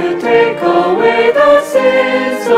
to take away the sins